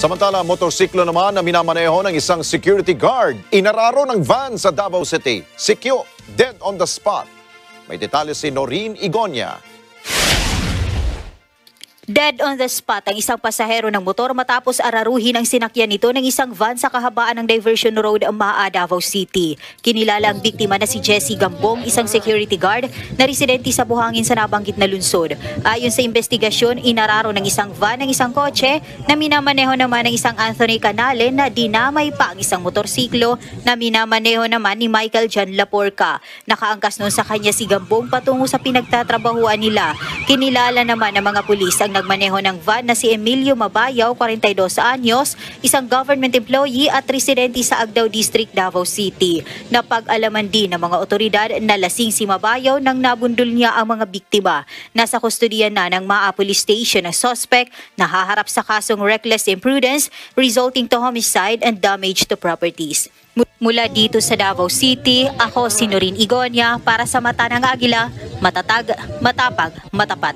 Samantala, motorsiklo naman na minamaneho ng isang security guard. Inararo ng van sa Davao City. Sikyo, dead on the spot. May detalye si Noreen Igonia. Dead on the spot ang isang pasahero ng motor matapos araruhin ang sinakyan nito ng isang van sa kahabaan ng Diversion Road, Maa, Davao City. Kinilala ang biktima na si Jesse Gambong, isang security guard na residente sa buhangin sa nabanggit na lunsod. Ayon sa investigasyon, inararo ng isang van ng isang kotse na minamaneho naman ng isang Anthony Canale na dinamay pa ang isang motorsiklo na minamaneho naman ni Michael John Laporca. Nakaangkas noon sa kanya si Gambong patungo sa pinagtatrabahuan nila. Kinilala naman ng mga pulis ang nagmaneho ng van na si Emilio Mabayaw, 42 anyos, isang government employee at residente sa Agdao District, Davao City. Napag-alaman din ng mga otoridad na lasing si Mabayaw nang nabundol niya ang mga biktima. Nasa kustodiya na ng Maa Police Station ang suspect na haharap sa kasong reckless imprudence resulting to homicide and damage to properties. Mu- Mula dito sa Davao City, ako si Noreen Igonia para sa Mata ng Agila, matatag, matapag, matapat.